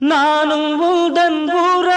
நானும் உந்தன் உறவை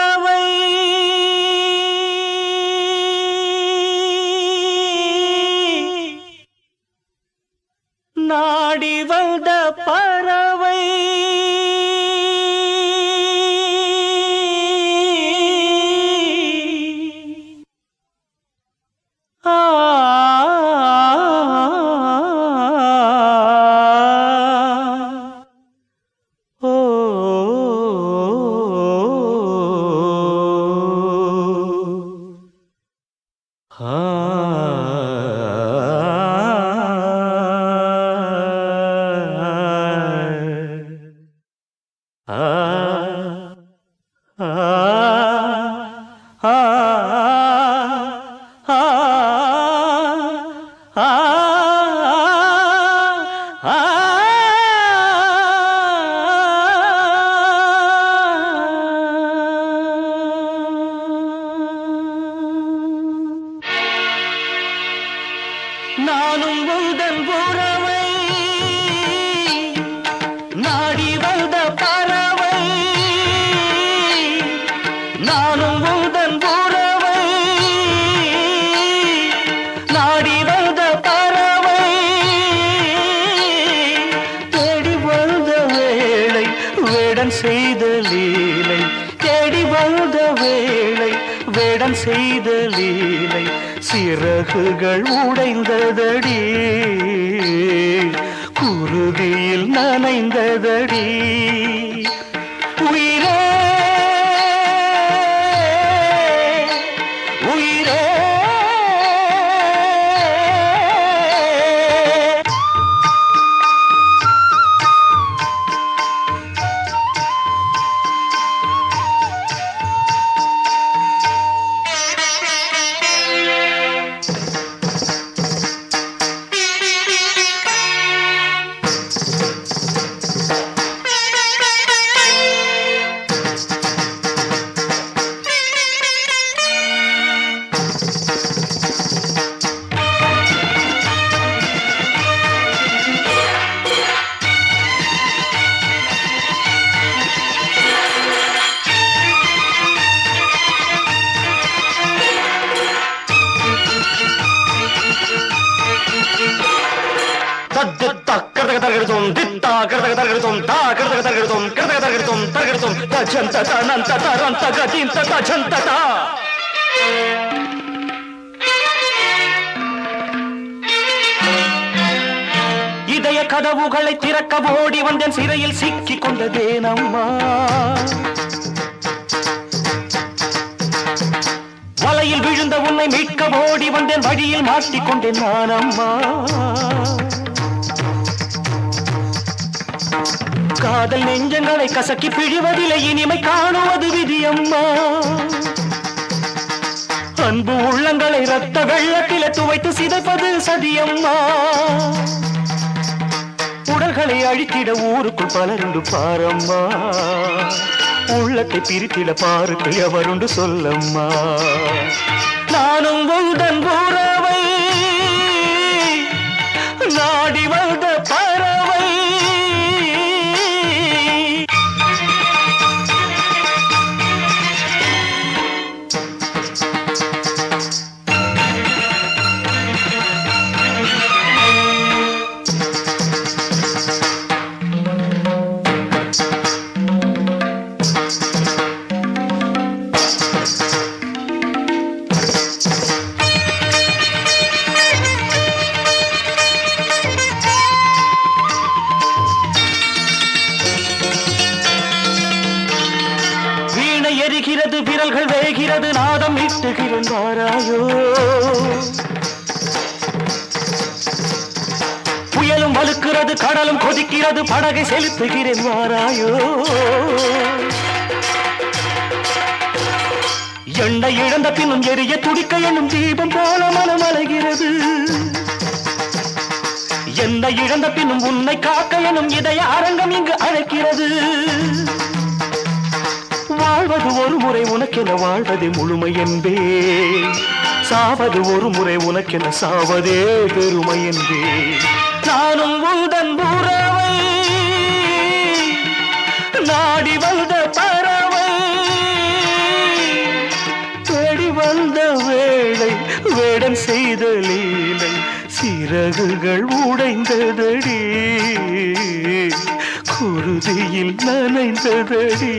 ஓடி வந்தேன் சிறையில் சிக்கிக் கொண்டதேனம்மா. வலையில் விழுந்த உன்னை மீட்க ஓடி வந்தேன் வழியில் மாட்டிக்கொண்டேன் நான் அம்மா காதல் நெஞ்சங்களை கசக்கி பிழிவதில்லை இனிமை காணுவது விதியம்மா. அன்பு உள்ளங்களை ரத்த வெள்ளத்தில துவைத்து சிதைப்பது சதியம்மா. உடல்களை அழித்திட ஊருக்குள் பலருண்டு பாரம்மா. உள்ளத்தை பிரித்திட பாருக்கு எவருண்டு சொல்லம்மா. கொதிக்கிறது கடலும் கொதிக்கிறது படகை செலுத்துகிறேன் வாராயோ எண்ணெய் இழந்த பின்னும் எரிய துடிக்க எண்ணும் தீபம் போல மனம் அலைகிறது. என்னை இழந்த பின்னும் உன்னை காக்க எனும் இதய அரங்கம் இங்கு அழைக்கிறது. வாழ்வது ஒரு முறை உனக்கென வாழ்வது முழுமை என்பே. சாவது ஒரு முறை உனக்கென சாவதே பெருமை என்பே. நானும் உந்தன் உறவை நாடி வந்த பறவை. தேடி வந்த வேளை வேடம் செய்த லீலை சிறகுகள் உடைந்ததடி. குருதியில் நனைந்ததடி.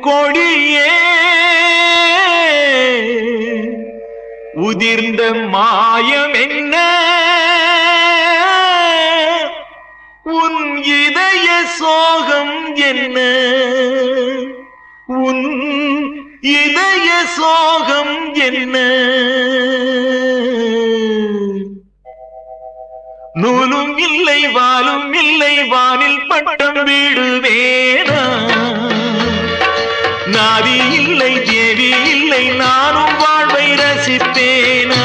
கொடியே. உதிர்ந்த மாயம் என்ன? உன் இதய சோகம் என்ன? உன் இதய சோகம் என்ன? நூலும் இல்லை வாலும் இல்லை வானில் பட்டம் வீடுவேனா? நாவி இல்லை தேவி இல்லை நானும் வாழ்வை ரசிப்பேனா?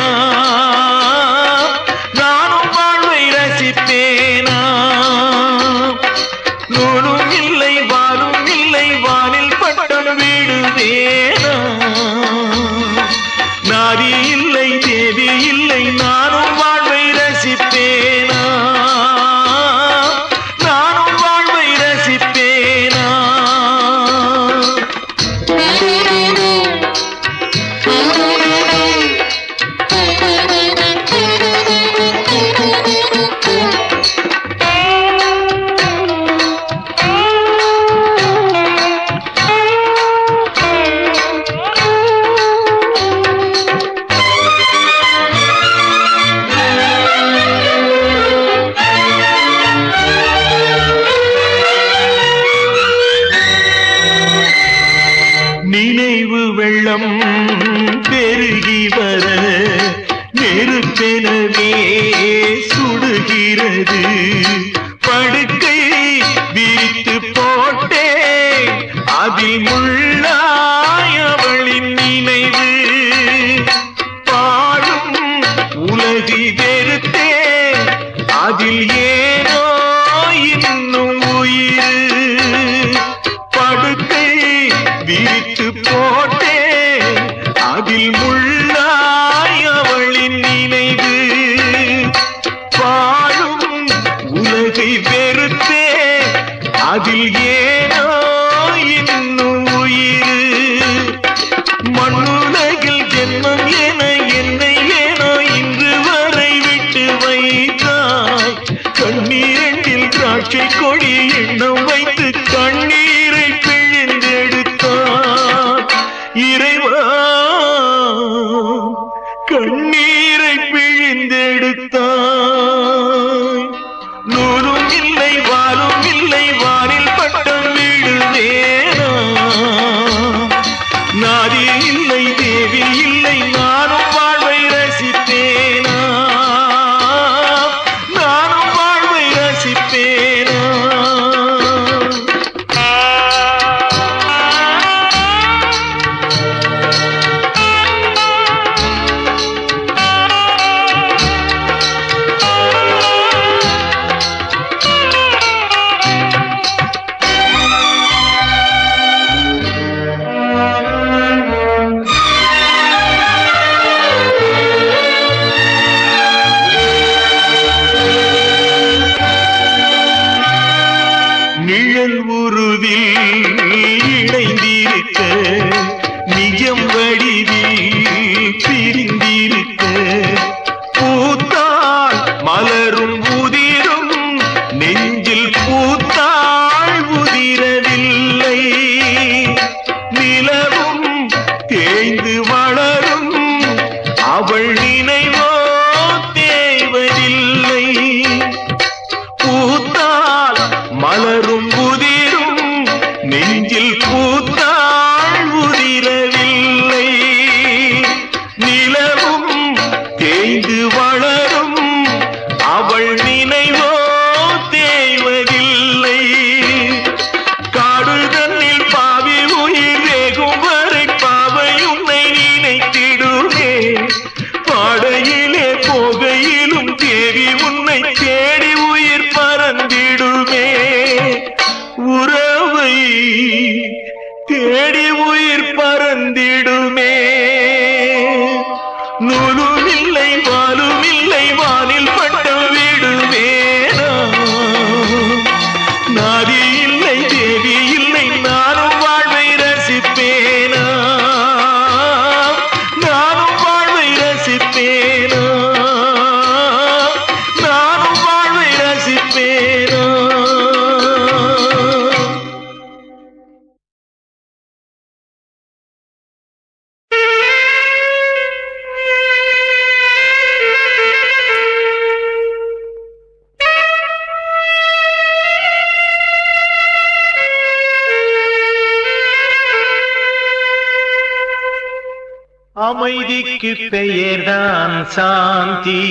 சாந்தி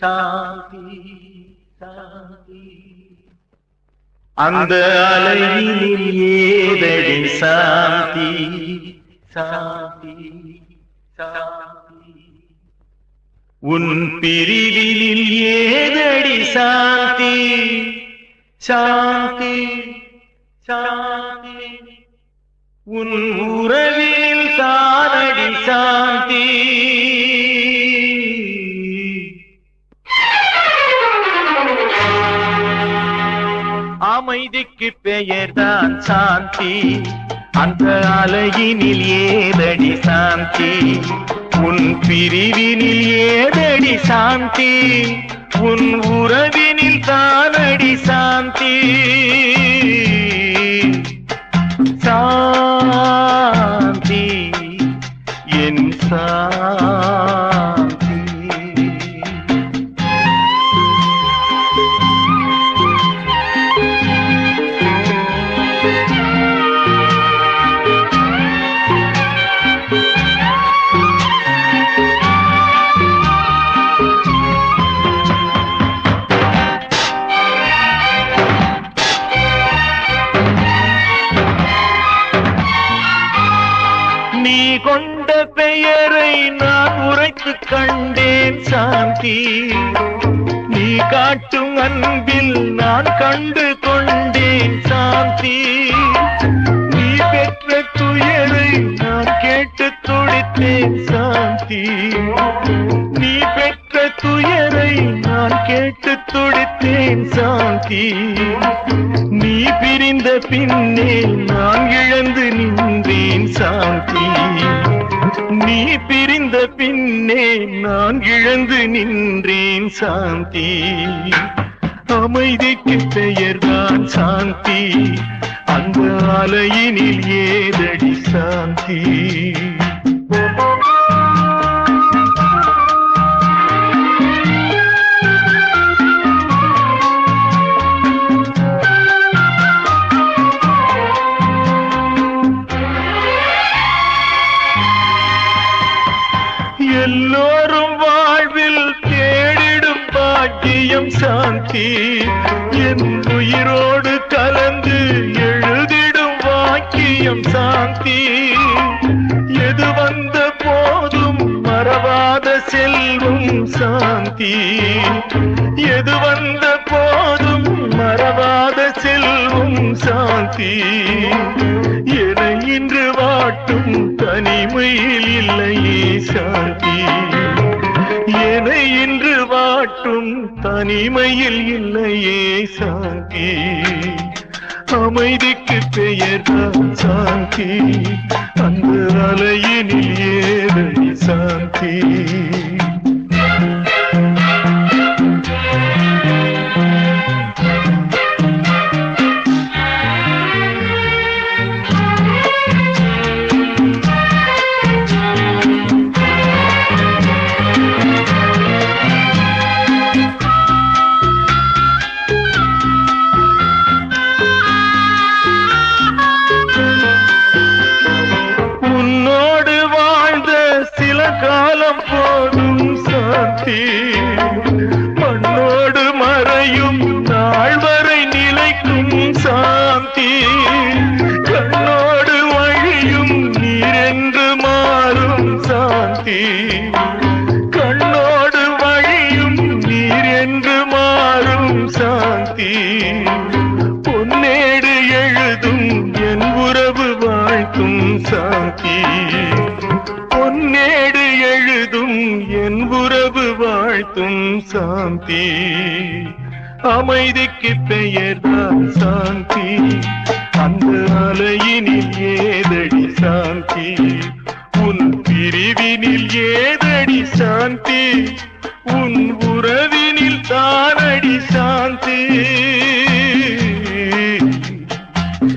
சாந்தி சாந்தி அந்த அலையினில் ஏதடி சாந்தி சாந்தி சாந்தி. உன் பிரிவினில் ஏதடி சாந்தி சாந்தி சாந்தி. உன் உறவினில் தானடி சாந்தி. அமைதிக்கு பெயர்தான் சாந்தி. அந்த அலையினில் ஏதடி சாந்தி. உன் பிரிவினில் ஏதடி சாந்தி. உன் உறவினில் தானடி சாந்தி. என் நீ நீ காட்டும் அன்பில் நான் கண்டு கொண்டேன் சாந்தி. நீ பெற்ற துயரை நான் கேட்டு துடித்தேன் சாந்தி. நீ பெற்ற துயரை நான் கேட்டு துடித்தேன் சாந்தி. நீ பிரிந்த பின்னே நான் இழந்து நின்றேன் சாந்தி. நீ பிரிந்த பின்னே நான் இழந்து நின்றேன் சாந்தி. அமைதிக்கு பெயர்தான் சாந்தி. அந்த அலையினில் ஏதடி சாந்தி. எல்லோரும் வாழ்வில் தேடிடும் பாக்கியம் சாந்தி. என் உயிரோடு கலந்து எழுதிடும் வாக்கியம் சாந்தி. எது வந்த போதும் மறவாத செல்வம் சாந்தி. எது வந்த போதும் அளவாத செல்வம் சாந்தி. என இன்று வாட்டும் தனிமையில் இல்லையே சாந்தி. என இன்று வாட்டும் தனிமையில் இல்லையே சாந்தி. அமைதிக்கு பெயர்தான் சாந்தி. அந்த அலையினில் ஏறி சாந்தி. சாந்தி. அமைதிக்கு பெயர் தான் சாந்தி. அந்த அலையினில் ஏதடி சாந்தி. உன் பிரிவினில் ஏதடி சாந்தி. உன் உறவினில் தானடி சாந்தி.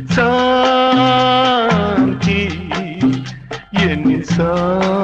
சாந்தி. என் சாந்தி.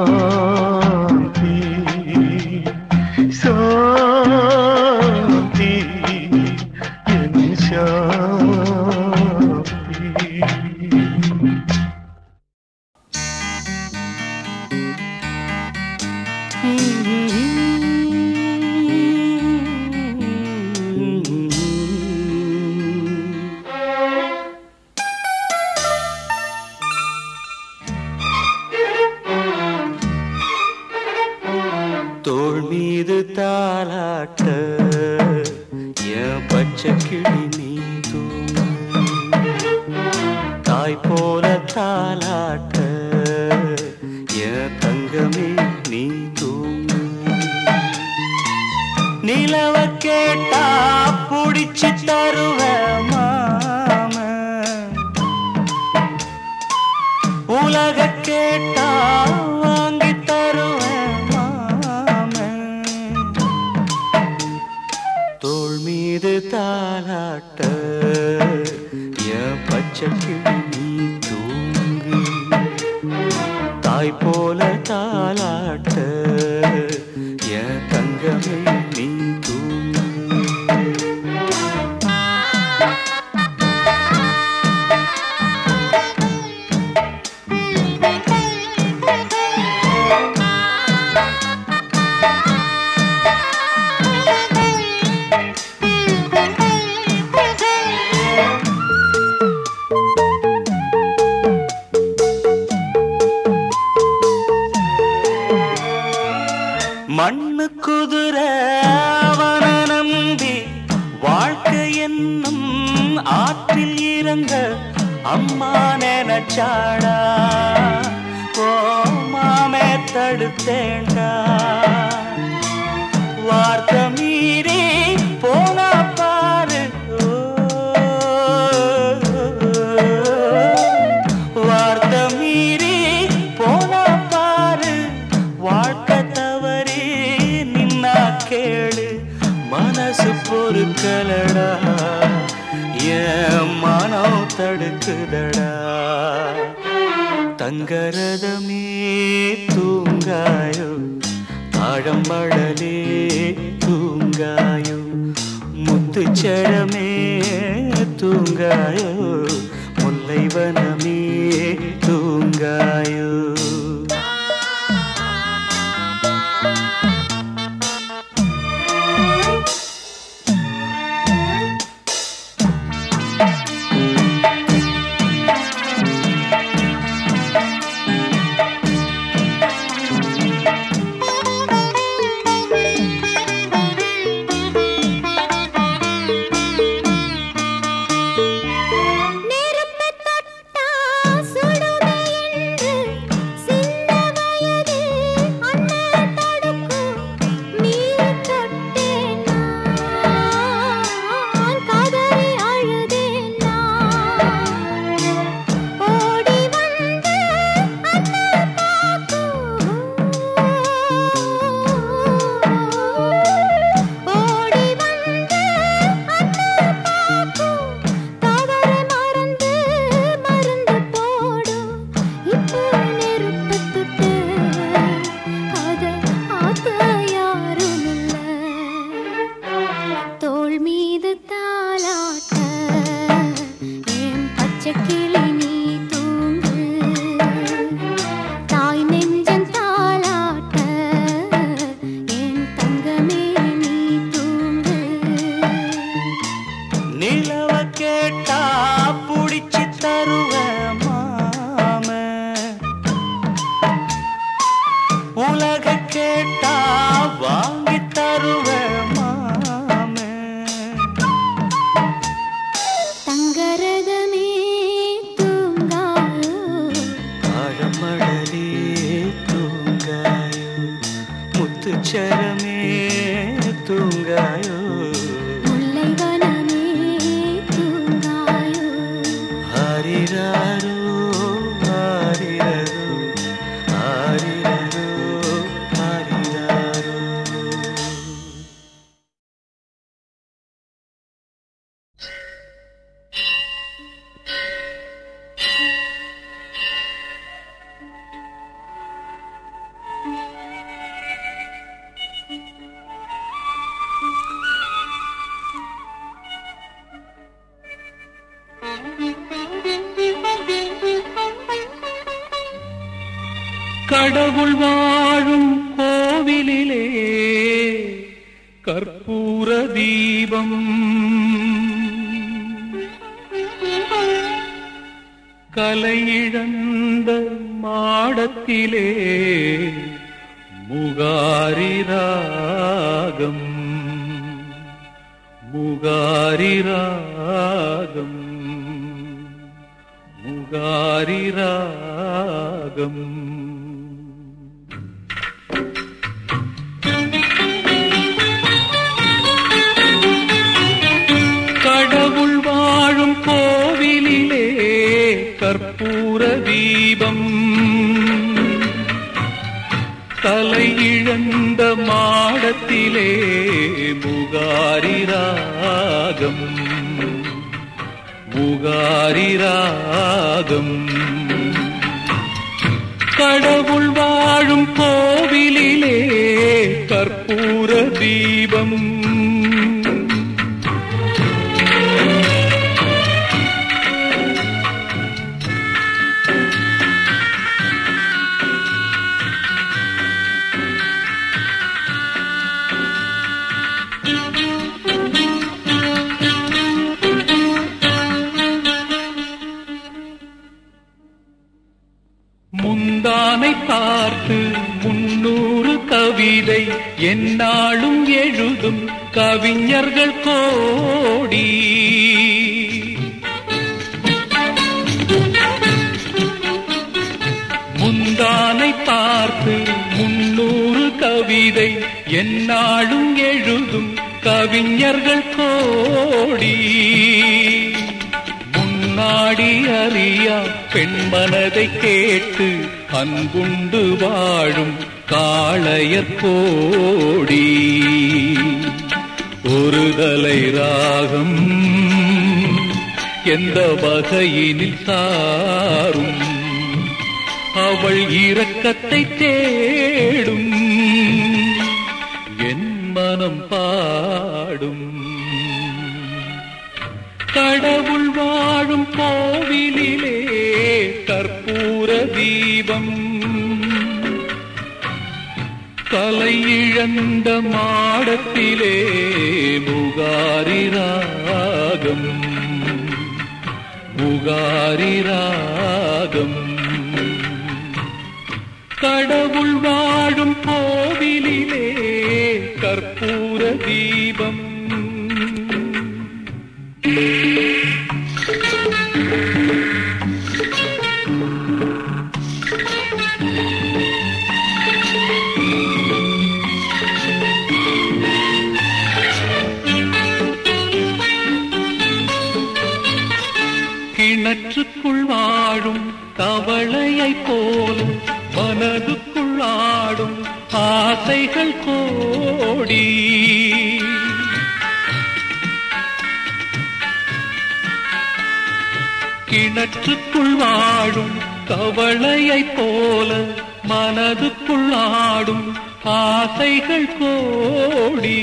பேசுதடா. தங்கரதமே தூங்காயோ താഴമ്പഴലേ തൂങ്കായോ മുത്തുച്ചഴമേ തൂങ്കായോ கவிதை எந்நாளும் எழுதும் கவிஞர்கள் கோடி. முந்தானை பார்த்து முன்னூறு கவிதை என்னாலும் எழுதும் கவிஞர்கள் கோடி. முன்னாடி அறியா பெண் மனதை கேட்டு அன்புண்டு வாழும் காளையற்போடி ஒரு தலை ராகம் எந்த வகையினில் சாரும்? அவள் இரக்கத்தை தேடும் என் மனம் பாடும். கடவுள் வாழும் கோவிலிலே கற்பூர தீபம் கலை இழந்த மாடத்திலே முகாரி ராகம். முகாரி ராகம். கடவுள் வாழும் கோவிலிலே கற்பூர தீபம் தவளையைப் போல் மனதுக்குள்ளாடும் ஆசைகள் கோடி. கிணற்றுக்குள் வாழும் தவளையைப் போல மனதுக்குள்ளாடும் ஆசைகள் கோடி.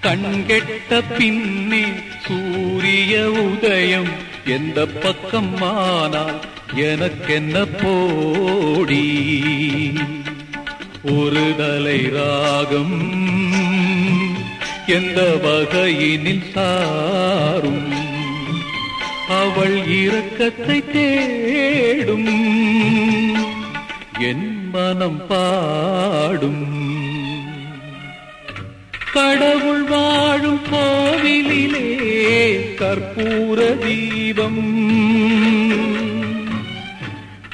கண்கெட்ட பின்னே சூரிய உதயம் எந்த பக்கம் ஆனால் எனக்கென்ன போடி? ஒரு தலை ராகம் எந்த வகையினில் சாரும்? அவள் இரக்கத்தை தேடும் என் மனம் பாடும். கடவுள் வாழும் கோவிலிலே கற்பூர தீபம்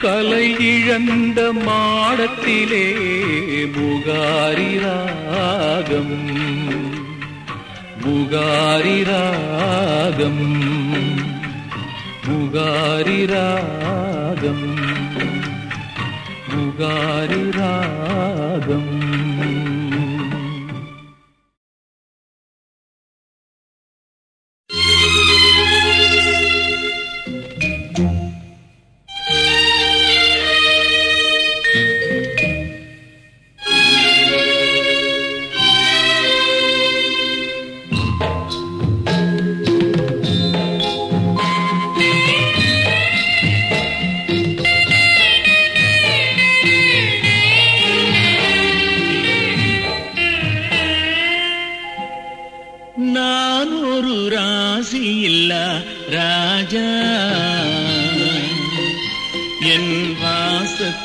கலை இழந்த மாடத்திலே முகாரி ராகம். முகாரி ராகம். முகாரி ராகம். முகாரி ராகம்.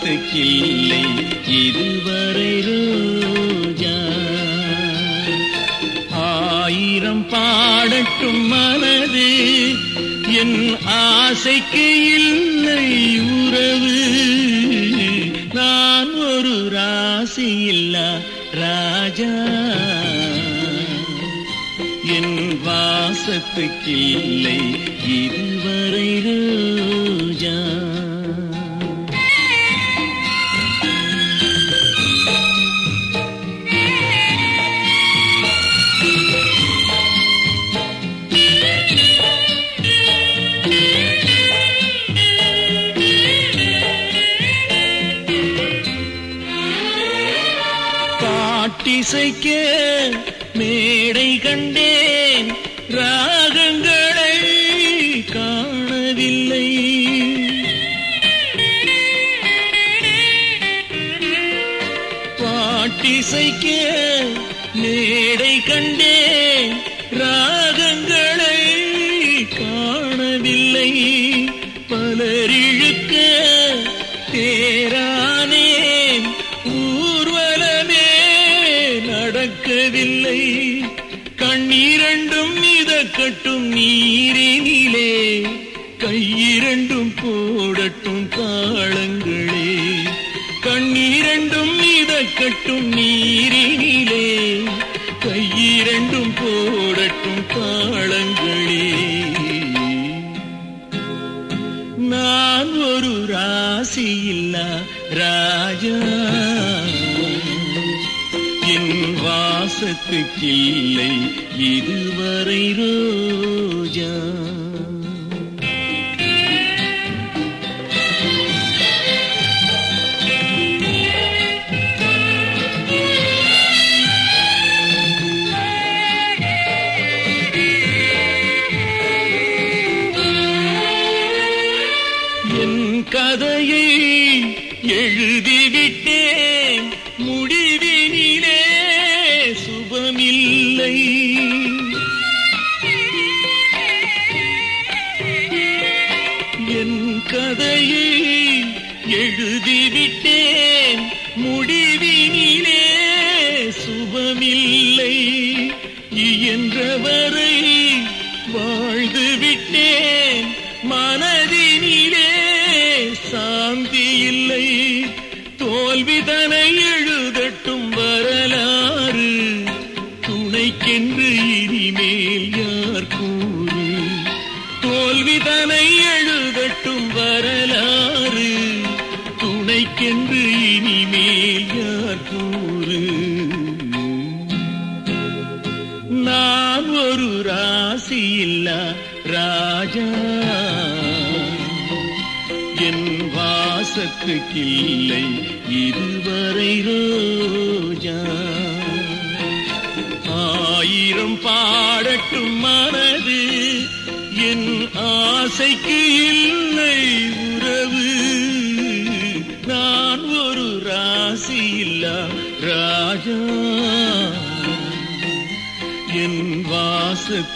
கண்ணுக்கில்லை இதுவரை ரோஜா. ஆயிரம் பாடட்டும் மனது. என் ஆசைக்கு இல்லை உறவு. நான் ஒரு ராசி இல்லா ராஜா. என் வாசத்துக்கு இல்லை இதுவரை ரோஜா. இசைக்க மேடை கண்டே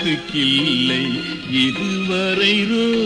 கருத்துக்கில்லை இதுவரை ரோ.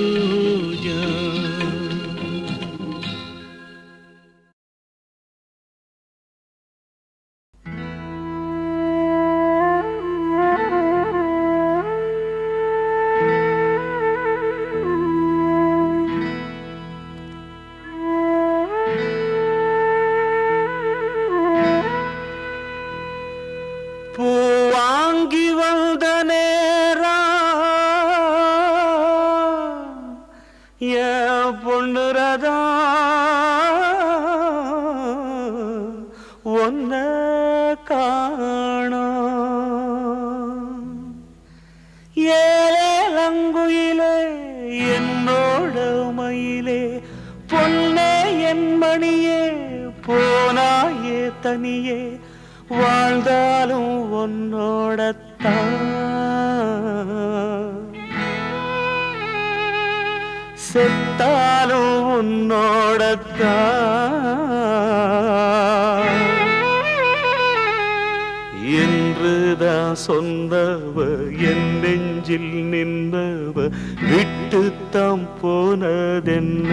என்றுதான் சொந்தவ என் நெஞ்சில் நின்றவ விட்டுத்தாம் போனதென்ன?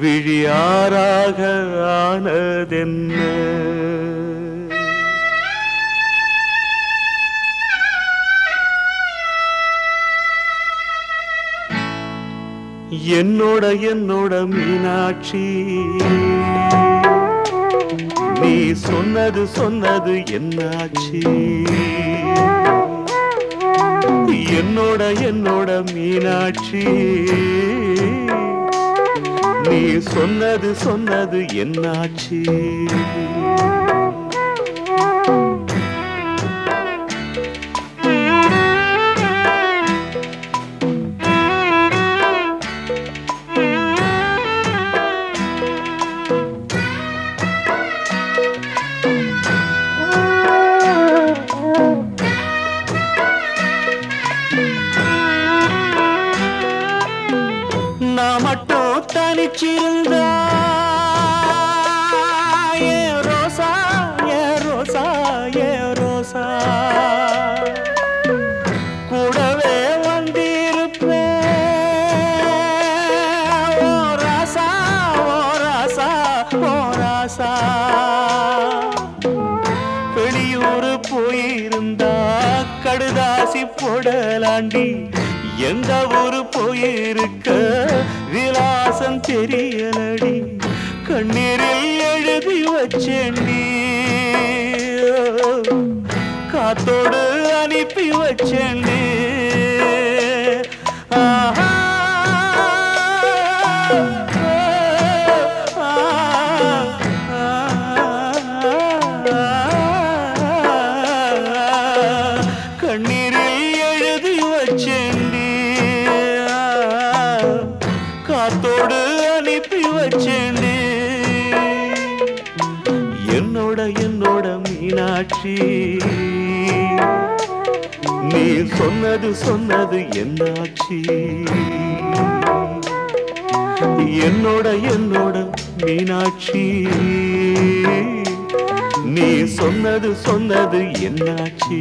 விழியாராக ஆனதென்ன? என்னோட என்னோட மீனாட்சி. நீ சொன்னது சொன்னது என்னாச்சு? என்னோட என்னோட மீனாட்சி. நீ சொன்னது சொன்னது என்னாச்சு? இருக்க விலாசம் தெரியலடி. கண்ணீரில் எழுதி வச்சேண்டி காத்தோடு அனுப்பி வச்சேண்டி காத்தோடு அனுப்பி வச்சேண்டி என்னோட என்னோட மீனாட்சி. நீ சொன்னது சொன்னது என்னாச்சு? என்னோட என்னோட மீனாட்சி. நீ சொன்னது சொன்னது என்னாச்சு?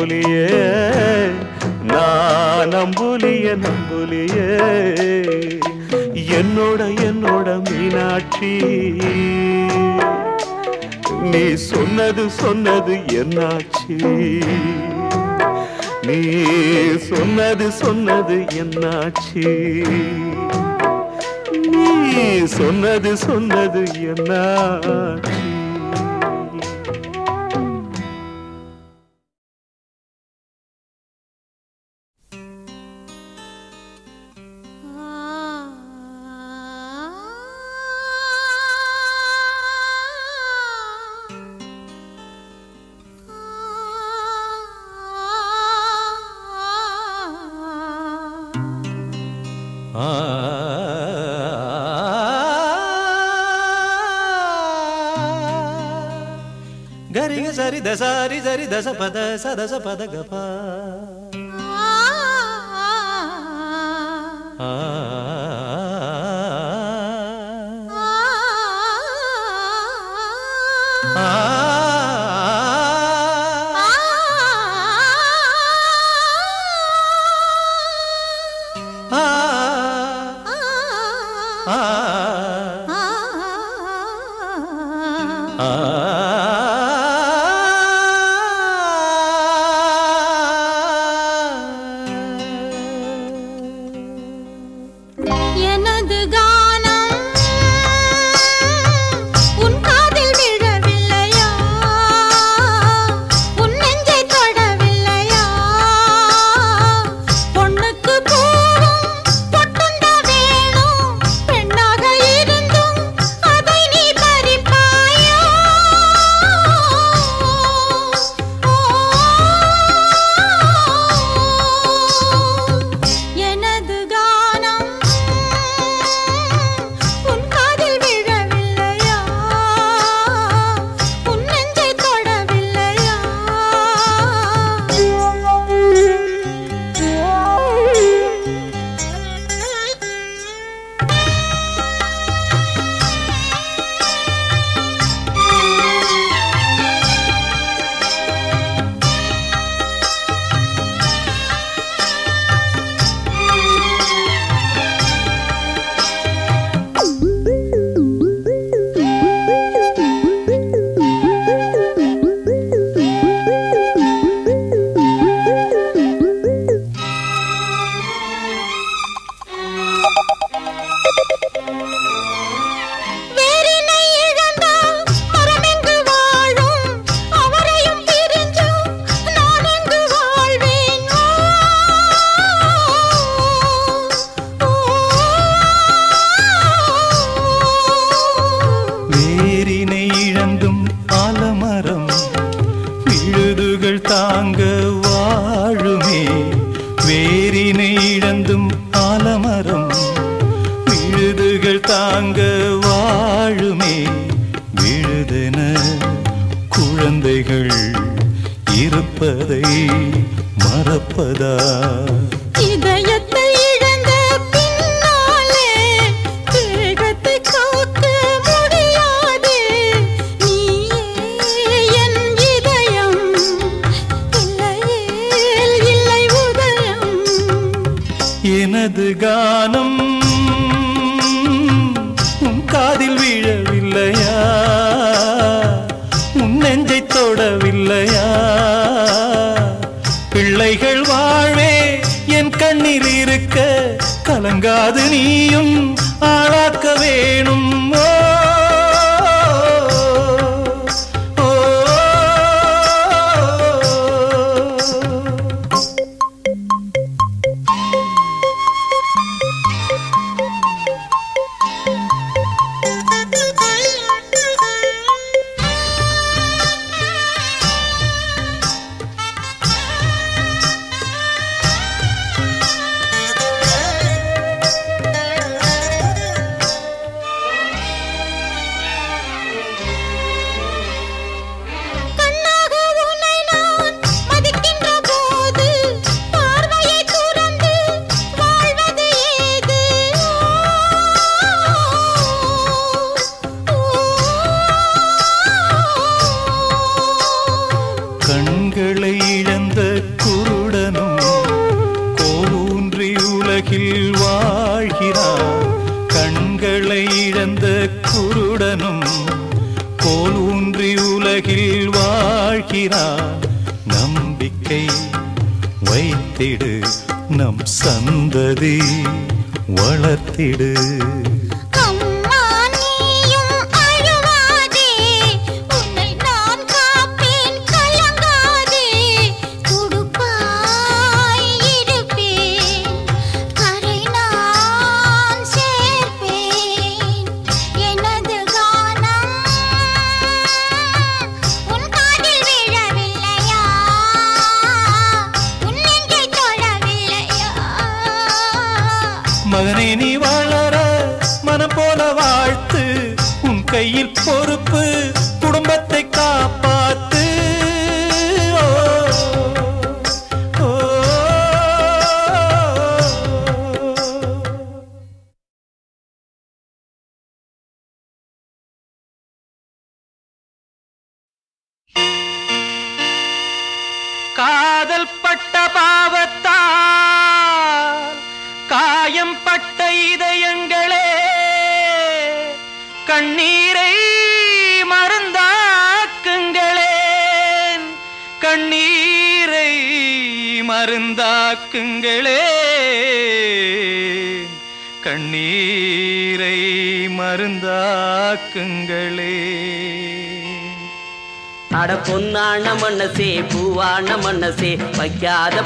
நம்புலியே நான் நம்புலிய நம்புலியே. என்னோட என்னோட மீனாட்சி. நீ சொன்னது சொன்னது என்னாச்சு? நீ சொன்னது சொன்னது என்னாச்சு? நீ சொன்னது சொன்னது என்னாச்சு? దశ పద సదస పద గప நாங்க வாழுமே. விழுதென குழந்தைகள் இருப்பதை மறப்பதா?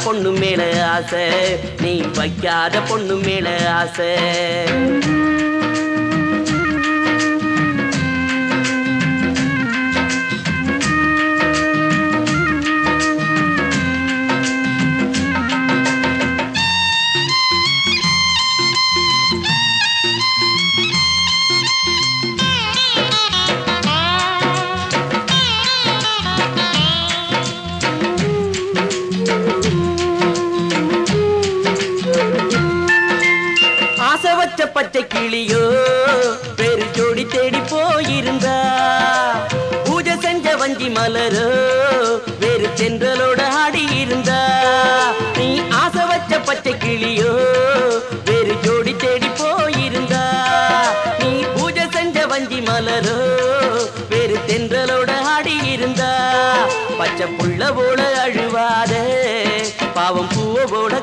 பொண்ணு மேல ஆசை. நீ வைக்காத பொண்ணு மேல ஆசை.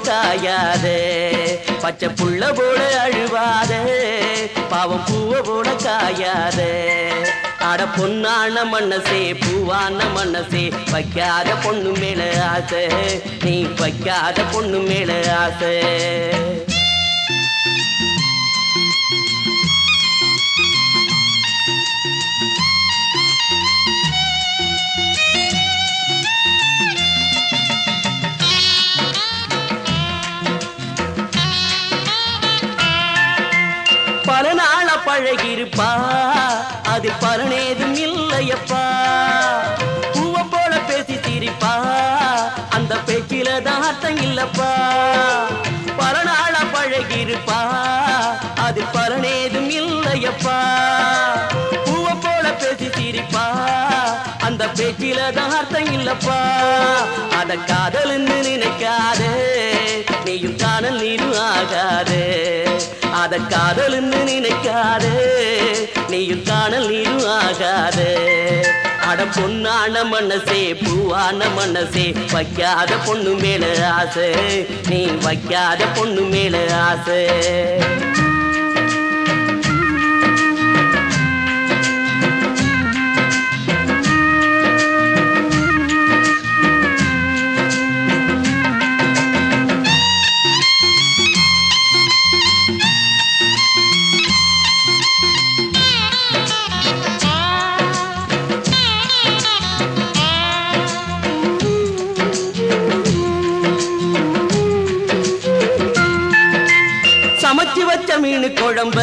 காயாதே பச்சை புள்ள போல அழுவாதே. பாவம் பூவ போல காயாதே. அட பொன்னான மனசே பூவான மனசே வைக்காத பொண்ணு மேல ஆசை. நீ வைக்காத பொண்ணு மேல ஆசை. பல நாள பழகிருப்பா அது பலனேதும் இல்லையப்பா. பூவ போல பேசி சிரிப்பா. அந்த பேச்சில தான் அர்த்தம் இல்லப்பா. பல நாள பழகிருப்பா அதில் பலனேதும் இல்லையப்பா. பூவ போல பேசி சிரிப்பா. அந்த பேச்சில தான் அர்த்தம் இல்லப்பா. அத காதல் நினைக்காதே. நீயும் காணல் நீரும் ஆகாது. அத காதல்னு நினைக்காது. நீயும் காணல் நீரும் ஆகாது. அட பொண்ணான மனசே பூவான மனசே வைக்காத பொண்ணு மேல ஆசை. நீ வைக்காத பொண்ணு மேல ஆசை. குழம்ப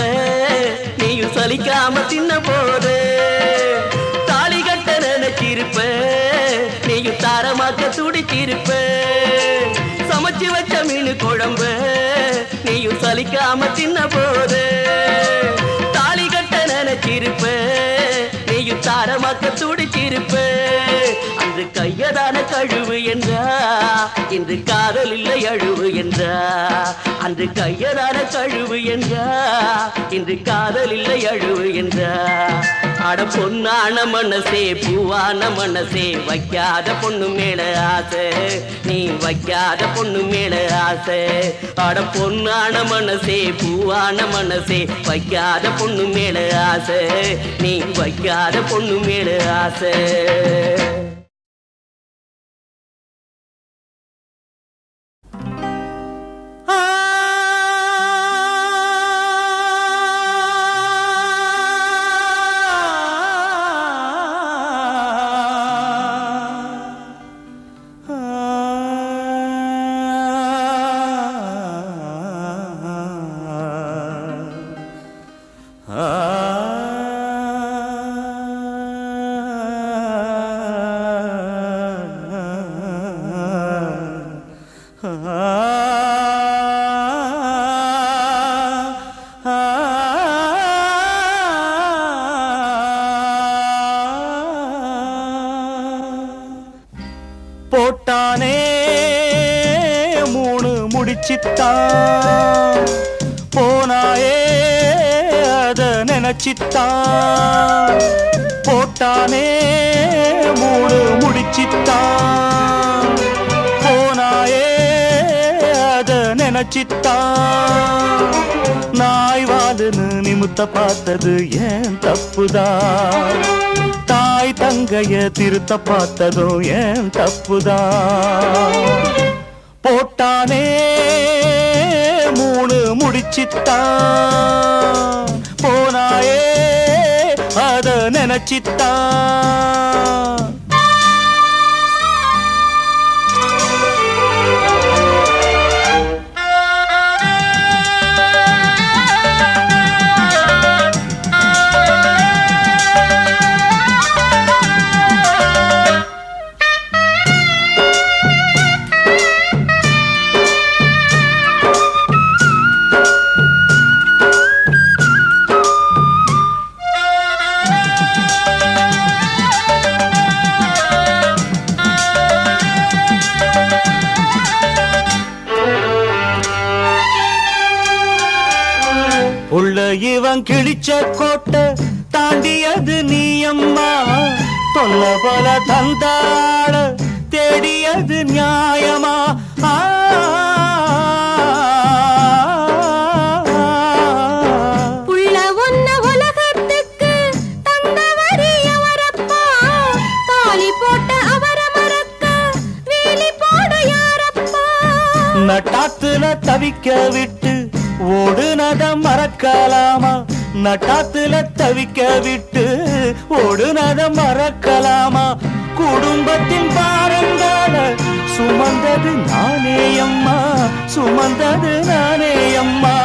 நீயும் சலிக்காம தின்ன போது தாலி கட்ட நினைச்சிருப்ப நீயும் தாரமாக்க துடிச்சிருப்ப. சமைச்சு வச்ச மீன் குழம்ப நீயும் சலிக்காம தின்ன போது தாலி கட்ட நினைச்சிருப்ப நீயும் தாரமாக்க துடிச்சிருப்பேன் இது கையதான கழுவு என்றா? இன்று காதல் இல்லை அழுவு என்றா? அன்று கையதான கழுவு என்றா? இன்று காதல் இல்லை அழுவு என்றா? அட பொன்னான மனசே பூவான மனசே வைக்காத பொண்ணு மேல ஆசை. நீ வைக்காத பொண்ணு மேல ஆசை. அட பொன்னான மனசே பூவான மனசே வைக்காத பொண்ணு மேல ஆசை. நீ வைக்காத பொண்ணு மேல ஆசை. சித்தா நாய் வாலுன்னு நிமித்த பார்த்தது ஏன் தப்புதான் தாய் தங்கைய திருத்த பார்த்ததும் ஏன் தப்புதான் போட்டானே மூணு முடிச்சித்தான் போனாயே அத நினைச்சித்தான் வேலி போட யாரப்பா? நட்டாத்துல தவிக்க விட்டு ஓடுனத மறக்கலாமா? நட்டாத்துல தவிக்க விட்டு ஓடுனத மறக்கலாமா? குடும்பத்தின் பாரங்கால சுமந்தது நானே அம்மா சுமந்தது நானே அம்மா.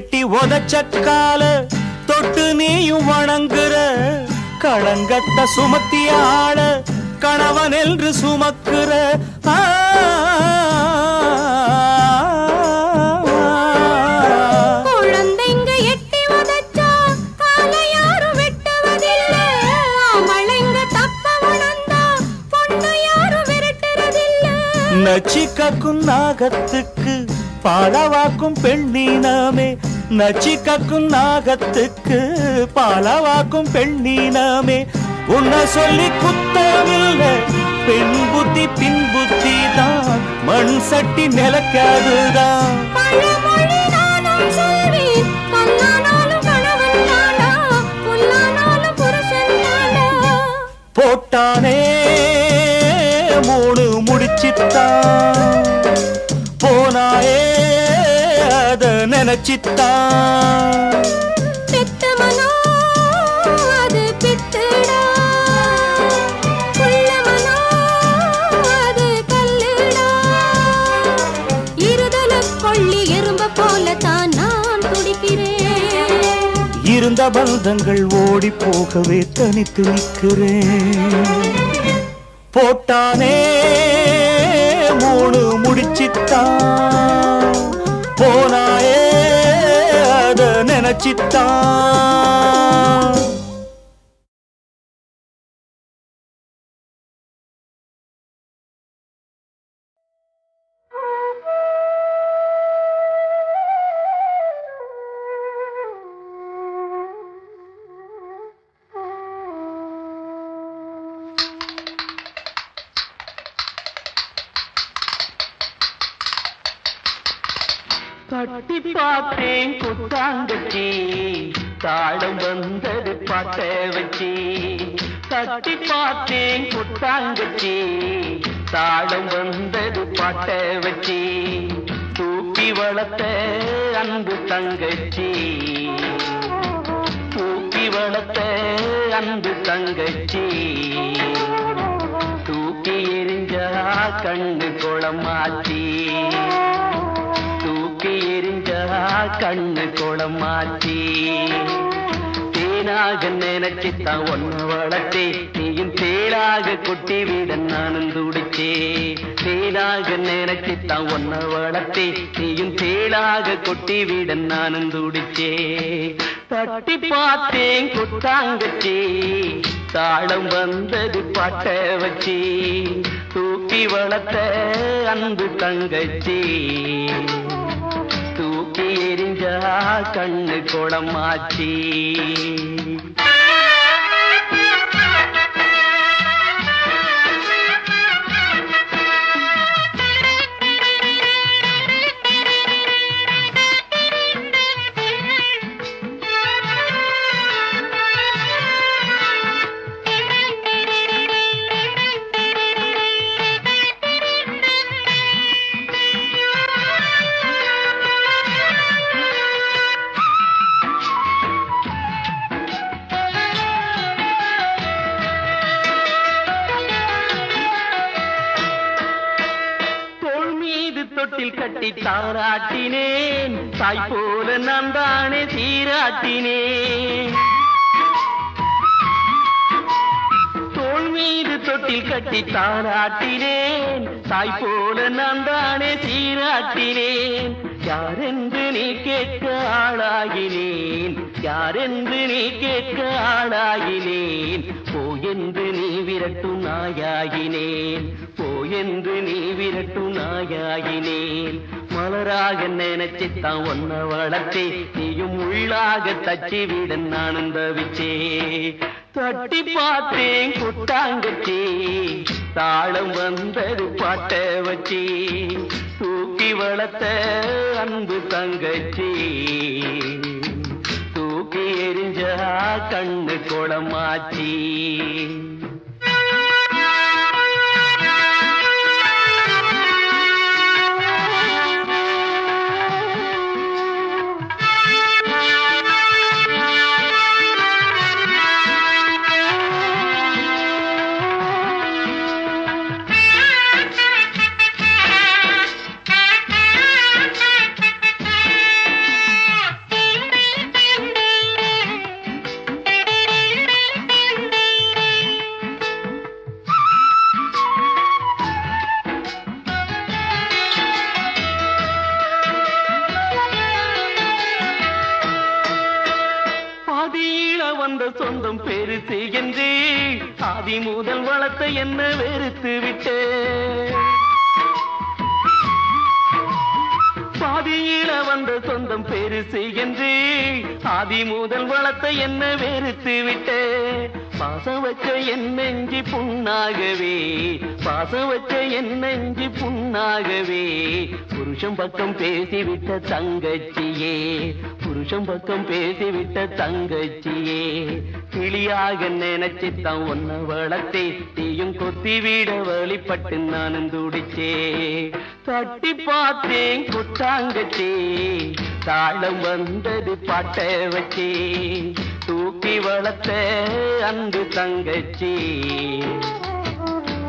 எட்டி உதச்சக்கால தொட்டு நீயும் வணங்குற களங்கத்த சுமத்தியாள கணவன் என்று சுமக்குற ஆ. குழந்தைங்க எட்டி உதைச்சா காலை யாரும் வெட்டுவதில்ல ஆம்பளைங்க தப்ப உணர்ந்தா பொண்ணு யாரும் விரட்டுறதில்ல நச்சி கக்கும் நாகத்துக்கு பாலவாக்கும் பெண்ணீனமே நச்சி கக்கும் நாகத்துக்கு பாலவாக்கும் பெண்ணீனமே. உன்னை சொல்லி குத்தமில்ல. பெண் புத்தி பின் புத்தி தான். மண் சட்டி நிலக்காதுதான். பழமொழி நானும் சொல்வேன். துடிக்கிறேன். இருந்த பந்தங்கள் ஓடி போகவே தனித்து நிற்கிறேன். போட்டானே அத தட்டி பார்த்தேன் குத்தாங்கச்சி தாளம் வந்தது பாட்ட வச்சி தட்டி பார்த்தேன் குத்தாங்கச்சி தாளம் வந்தது பாட்ட வச்சி தூக்கி வளர்த்த அன்பு தங்கச்சி. தூக்கி வளர்த்த அன்பு தங்கச்சி. தூக்கி எரிஞ்சா கண்ணு குளமாச்சி. தூக்கி எரிஞ்சா கண்ணு குளமாச்சி தேனாக நினைச்சித்தான் ஒன்னு வளர்த்தே. நீயும் தேனாக கொட்டி விட நானும் துடிச்சே தேனாக நினைச்சித்தான் ஒன்ன வளர்த்தே. நீயும் தேனாக கொட்டி விட நானும் துடிச்சே தட்டி பார்த்தேன் குத்தாங்கச்சி தாளம் வந்தது பட்ட வச்சி. தூக்கி வளர்த்த அன்பு தங்கச்சி. எரிஞ்சா கண்ணு குளமாச்சி கட்டி தாராட்டினேன் தாய் போல நான் தானே சீராட்டினேன். தோல் மீது தொட்டில் கட்டி தாராட்டினேன் தாய் போல நான் தானே சீராட்டினேன். யாரென்று நீ கேட்க ஆளாகினேன். யாரென்று நீ கேட்க ஆளாகினேன். என்று நீ விரட்டும் நாயாயினேன். போ என்று நீ விரட்டும் நாயாயினேன். மலராக நினைச்சித்தான் ஒன்ன வளர்த்தே. நீயும் உள்ளாக தச்சி விட நானும் தவிச்சே தட்டி பார்த்தேன் குட்டாங்கச்சி தாளம் வந்தது பாட்ட வச்சி. தூக்கி வளர்த்த அன்பு தங்கச்சி. எரிஞ்சா கண்ணு குளமாச்சி. என்ன வெறுத்து விட்டே. பாதியில வந்த சொந்தம் பெருசு என்று ஆதி முதல் வளத்தை என்ன வெறுத்து விட்டே. பாசம் வச்ச என் நெஞ்சி புண்ணாகவே பாசம் வச்ச என் நெஞ்சி புண்ணாகவே. புருஷன் பக்கம் பேசிவிட்ட தங்கச்சியே புருஷன் பக்கம் பேசிவிட்ட தங்கச்சியே. கிளியாக நினைச்சித்தான் ஒன்ன வளர்த்தே. தீயும் கொத்தி வீட வழிபட்டு நானும் துடிச்சே. தட்டி பார்த்தேன் குட்டாங்கச்சி தாளம் வந்தது பாட்ட வச்சே. தூக்கி வளர்த்த அன்பு தங்கச்சி.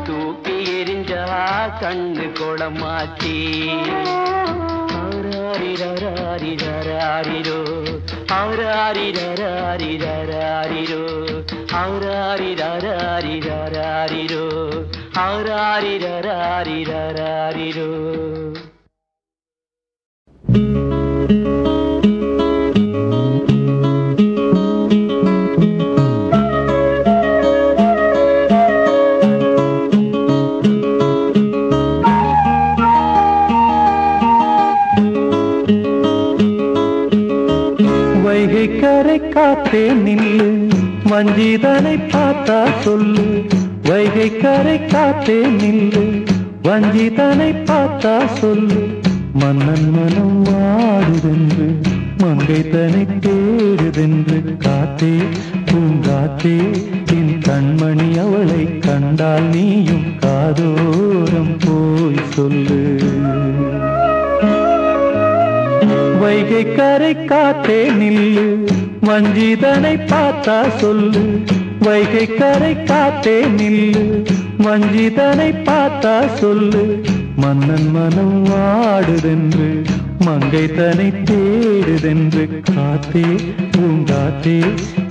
தூக்கி எரிஞ்சா கண்ணு குளமாச்சி. ஆராரிரராரிரராரிரோ ஆராரிரராரிரராரிரோ ஆராரிரராரிரராரிரோ ஆராரிரராரிரராரிரோ பார்த்தே நில்லு வஞ்சிதனை பார்த்தா சொல்லு. வைகை கரை காத்தே நில்லு. வஞ்சிதனை பார்த்தா சொல்லு. மன்னன் மனம் வாடுதென்று மங்கை தனை தேடுதென்று காத்தே பூங்காத்தே என் கண்மணி அவளை கண்டால் நீயும் காதோரம் போய் சொல்லு. வைகை கரை காத்தே நில்லு. வஞ்சிதனை பார்த்தா சொல்லு. வைகை கரை காத்தே நில்லு. வஞ்சிதனை பார்த்தா சொல்லு. மன்னன் மனம் வாடுதென்று மங்கை தனை தேடுதென்று காத்தே பூங்காத்தே.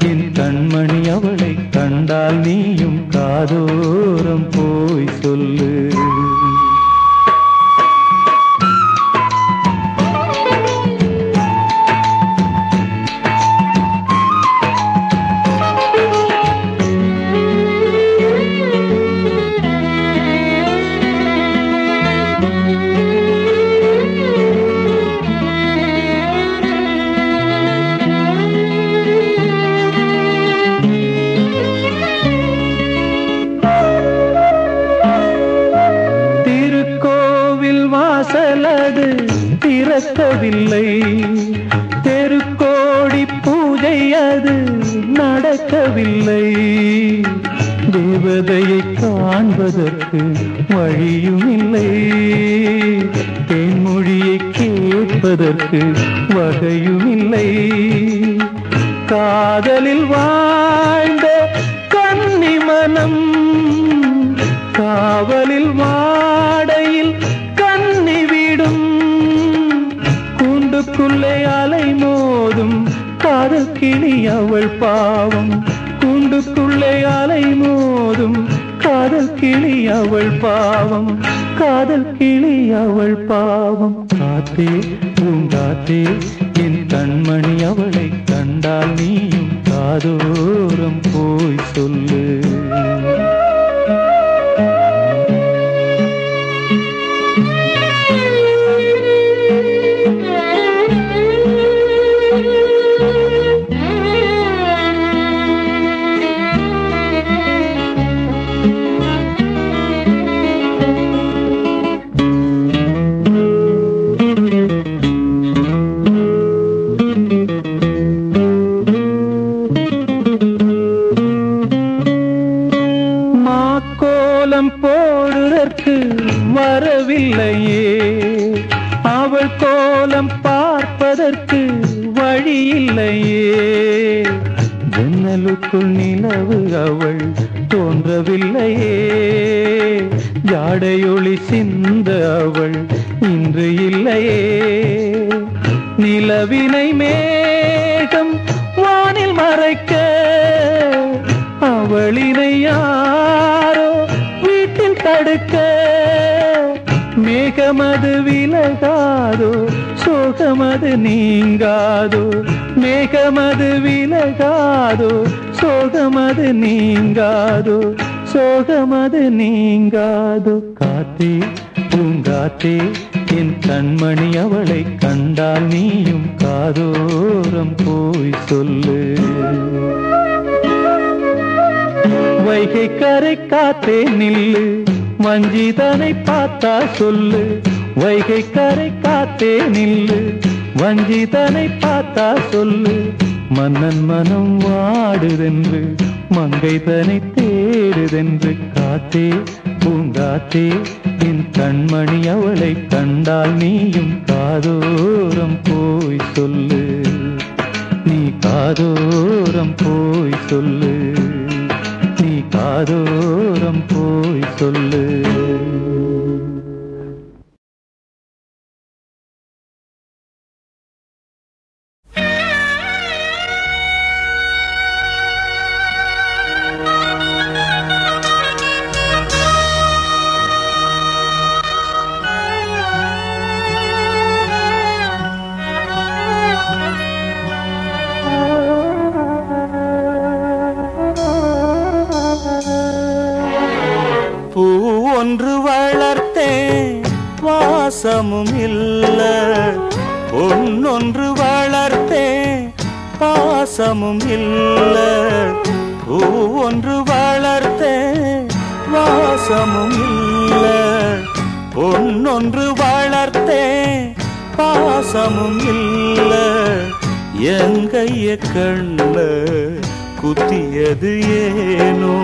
என் கண்மணி அவளை கண்டால் நீயும் காதோரம் போய் சொல்லு. நடக்கவில்லை. தெருக்கோடி பூஜை அது நடக்கவில்லை. தேவதையை காண்பதற்கு வழியும் இல்லை. தேன்மொழியை கேட்பதற்கு வகையும் இல்லை. காதலில் வாழ்ந்த கன்னி மனம் காவலில் கிளி அவள் பாவம். கூண்டுக்குள்ளே அலை மோதும். காதல் கிளி அவள் பாவம். காதல் கிளி அவள் பாவம். காத்தே பூங்காத்தே என் கண்மணி அவளை கண்டால் நீயும் காதோரம் போய் சொல்லு. ஜாடையொளி சிந்த அவள் இன்று இல்லையே. நிலவினை மேகம் வானில் மறைக்க அவளினை யாரோ வீட்டில் தடுக்க. மேகமது விலகாதோ சோகமது நீங்காதோ. மேகமது விலகாதோ சோகமது நீங்காதோ சோகமது நீங்காதோ. காத்தே பூங்காத்தே என் கண்மணி அவளை கண்டால் நீயும் காதோரம் போய் சொல்லு. வைகை கரை காத்தே நில்லு வஞ்சிதனை பார்த்தா சொல்லு. வைகை கரை காத்தே நில்லு வஞ்சிதனை பார்த்தா சொல்லு. மன்னன் மனம் வாடுதென்று மங்கை தனை தேடுதென்று காத்தே பூங்காத்தே என் கண்மணி அவளை கண்டால் நீயும் காதோரம் போய் சொல்லு. நீ காதோரம் போய் சொல்லு. நீ காதோரம் போய் சொல்லு. வாசமும் இல்ல பொன்னொன்று வளர்த்தேன் பாசமும் இல்ல பூ ஒன்று வளர்த்தேன் வாசமும் இல்ல பொன்னொன்று வளர்த்தேன் பாசமும் இல்ல எங்கைய கண்ண குத்தியது ஏனோ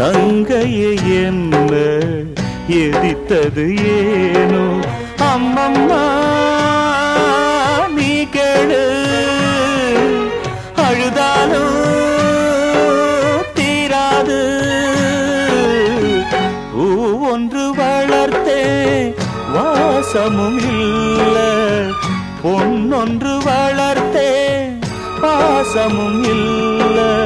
தங்கைய என்ன எதித்தது ஏனோ? அம்மம்மா நீ கேளு. அழுதாலும் தீராது. பூ ஒன்று வளர்த்தே வாசமும் இல்ல. பொன்னொன்று வளர்த்தே பாசமும் இல்ல.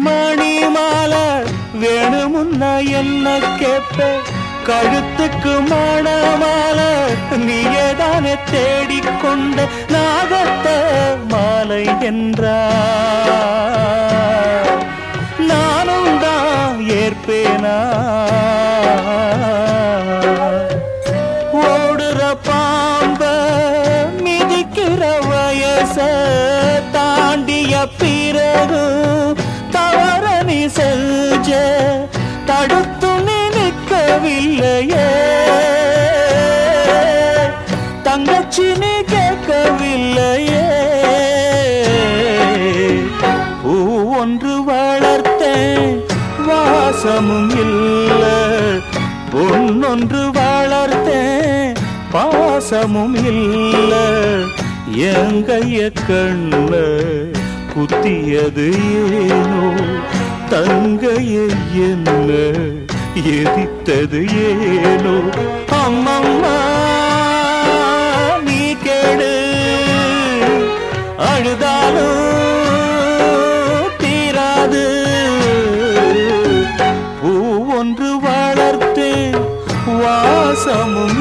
மணி மாலை வேணுமுன்னா என்ன கேப்ப? கழுத்துக்கு மணமாலை நீயதானே தேடிக்கொண்ட நாகத்த மாலை என்றா? நானும் தான் ஏற்பேனா? ஓடுற பாம்ப மிதிக்கிற வயச தாண்டிய பிறகு நிற்கவில்லையே தங்கச்சி நீ கேட்கவில்லையே. பூ ஒன்று வளர்த்தேன் வாசமும் இல்ல. பொன்னொன்று வளர்த்தேன் பாசமும் இல்ல. எங்கைய கண்ண குத்தியது ஏனோ தங்கைய என்ன? எதித்தது ஏனோ? அம்மம்மா நீ கேடு. அழுதாலும் தீராது. பூ ஒன்று வளர்த்தேன் வாசமும்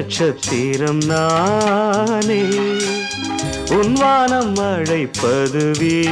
நட்சத்திரம் நானே. உன் வானம் அழைப்பது வீ